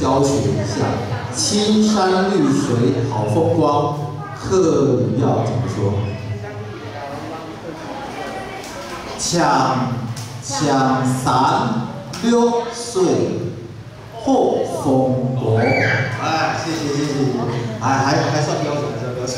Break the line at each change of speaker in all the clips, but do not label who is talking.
教学一下，青山绿水好风光，客语要怎么说？抢抢三六岁后风光，哎，谢谢谢谢，还还还算标准，还算标准。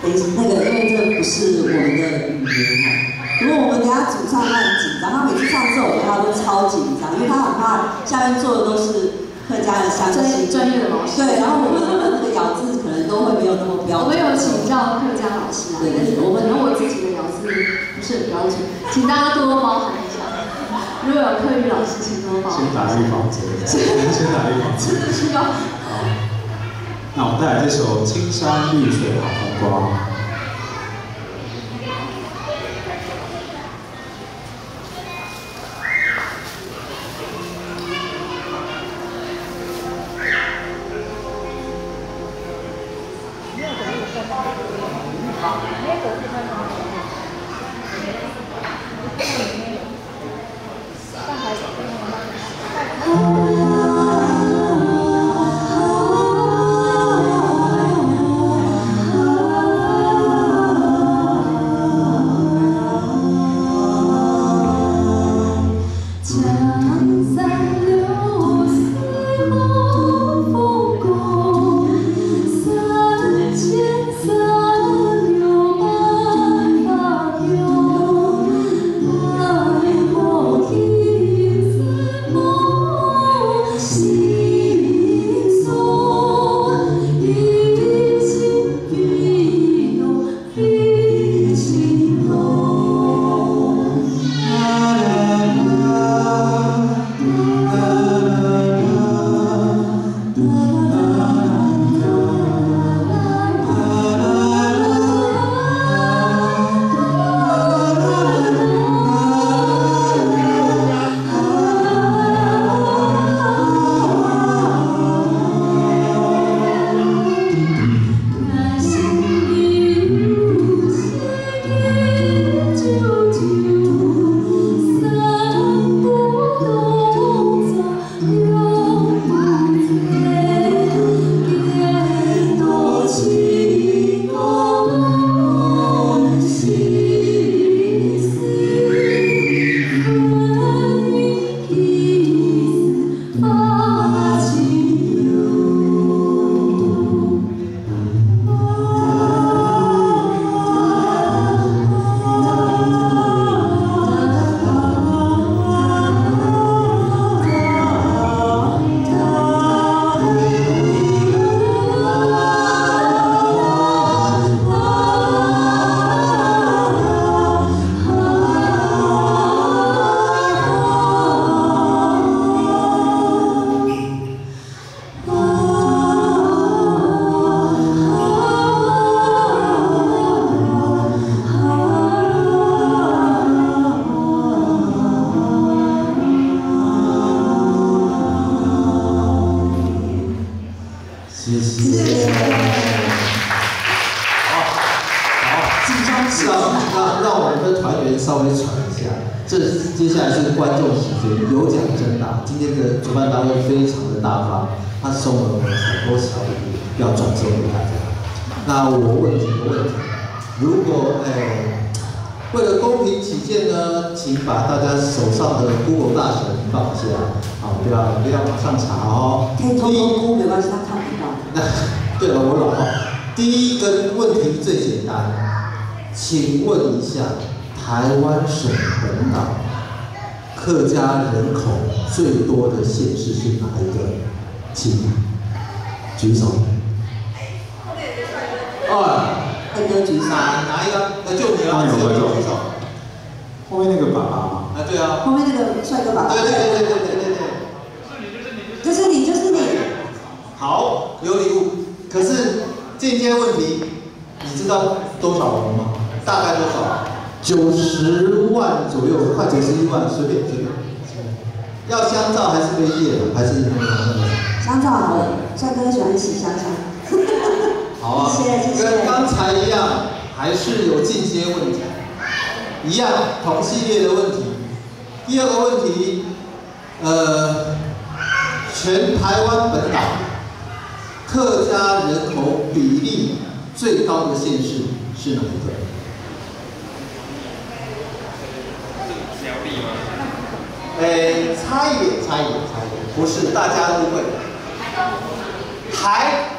等一下，那个因为这不是我们的语言哈，如果我们等下主唱他很紧张，他每次唱这首歌他都超紧张，因为他很怕下面坐的都是客家的乡亲
专业的老师。
对，然后我们的那个咬字可能都会没有那么标准。
我们有请教客家老师啊，但是我们我自己的咬字不是很标准，请大家多多包涵一下。如果有客语老师，请多包涵。
先打预防针，先打预防针。
真的需要。
好，那我们带来这首《青山绿水好风光》。
上海这边的吗？这接下来是观众时间，有奖征答。今天的主办单位非常的大方，他送了我们很多小礼物，要转送给大家。那我问几个问题，如果哎，为了公平起见呢，请把大家手上的 Google 大神放下，好，不要不要马上查哦。
可以偷偷估，没关系，他看不到。
那对了，我老话，第一个问题最简单，请问一下，台湾省本岛客家人口最多的县市是哪一个？请举手。诶
后面有个帅哥二那这里
哪哪一个？来就你了。
帮你们
举手
后面那个爸爸吗？
啊对啊。
后面那个帅哥爸爸。
对对对对对对对。是你
就是你就是你就是你。
好有礼物。可是这些问题你知道多少人吗？大概多少？九十万左右，快九十一万，随便随便。要香皂还是杯叶的，还是？
香皂好了，帅哥喜欢洗香皂。
好啊，
谢谢谢谢。
跟刚才一样，还是有进阶问题，一样同系列的问题。第二个问题，呃，
全台湾本岛客家人口比例最高的县市是哪一个？
苗栗吗？
诶，差一点，差一点，差一点，不是，大家都会。台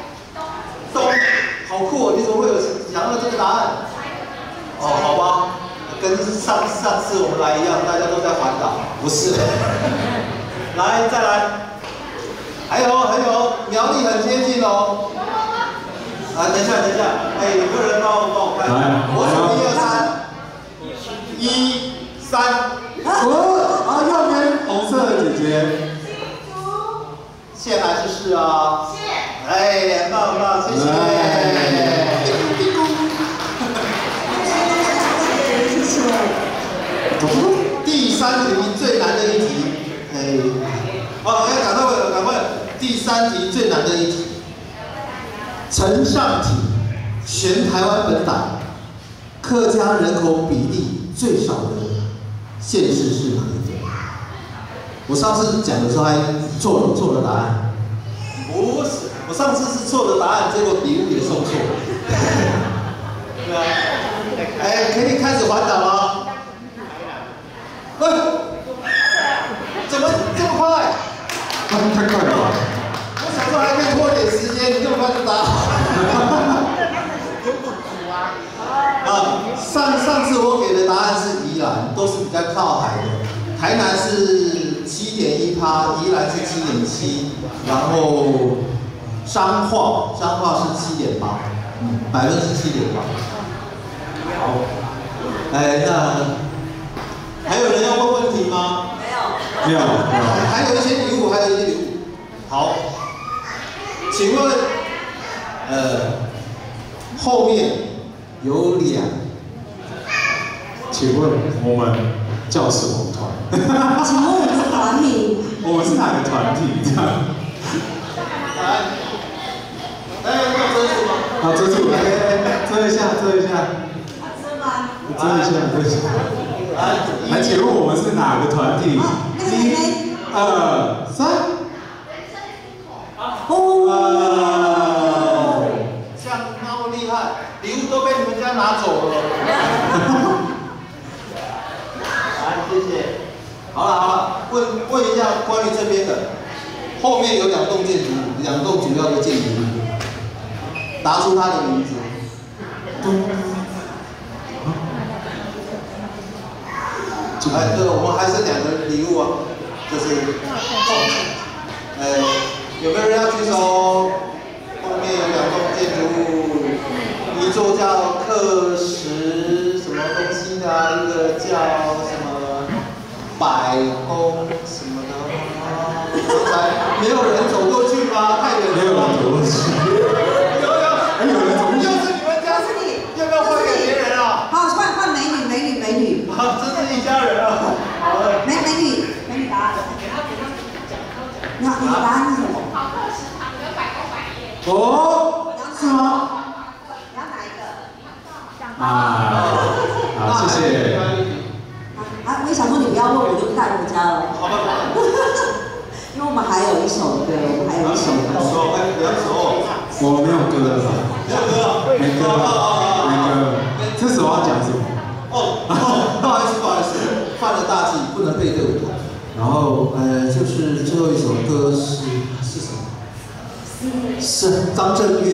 东，好酷哦！你怎么会有想到这个答案？哦，好吧，跟上上次我们来一样，大家都在环岛，不是。来，再来，还有还有，苗栗很接近哦。啊，等一下，等一下，哎，有没有人帮我帮我看？
来
我数一二三，一三。
哦，啊，右边红色的姐姐，
谢还是是啊？谢。哎，很棒很棒，谢谢。第三题最难的一题，哎，好，哎，赶快问，赶快，第三题最难的一题，呈上题，全台湾本岛客家人口比例最少的县市是哪一个？我上次讲的时候还做了错了答案，不是，我上次是错的答案，结果礼物也送错了。对啊，哎，可以开始环岛了。哎，怎么这么快？
啊，太快了吧？
我想说还可以拖点时间，你这么快就答好。啊，上上次我给的答案是宜兰，都是比较靠海的。台南是七点一趴，宜兰是七点七，然后彰化彰化是七点八，嗯，百分之七点八。好，哎，那还有人要问问题吗？
没有。
没有，没有。
还有一些礼物，还有一些礼物。好，请问，呃，后面有两，
请问我们叫什么团？
请问我们的团名？
我们是哪个团体？这样？
来，来。要遮住吗？
好，遮住，来，遮一下，遮一下，
是吗？
遮一下，遮一下。
来，
来，请问我们是哪个团体？一、二、三。
哦。
哦，像那么厉害，礼物都被你们家拿走了。来，谢谢。好了好了，问一下关于这边的，后面有两栋建筑，两栋主要的建筑物，答出它的名字。哎，对了，我们还剩两个礼物啊，就是呃，有没有人要举手？后面有两栋建筑物，一座叫克什什么东西的，一个叫百公什么的。刚才没有人走过去？吗？太远了。
没有人走过去。
有有，
有人走过去。
又是你们家，
是你
要不要换给别人啊？
好，换换美女，美女，美女，
好，真是一家人啊。好。
美美女，美女答案。你好，你的答案是什么？
哦，是吗？
你要哪一个？
啊，好，谢谢。
啊，我也想说你不要问，我就带回家了。
好吧。
因为我们还有一首歌，我们还有一首歌。
手，哎，两首。
我没有歌了，
没有歌啊。
没歌，没歌。这时候要讲什么？
哦，不好意思，不好意思，犯了大忌，不能背对舞台。然后，呃，就是最后一首歌是是什么？是张震岳。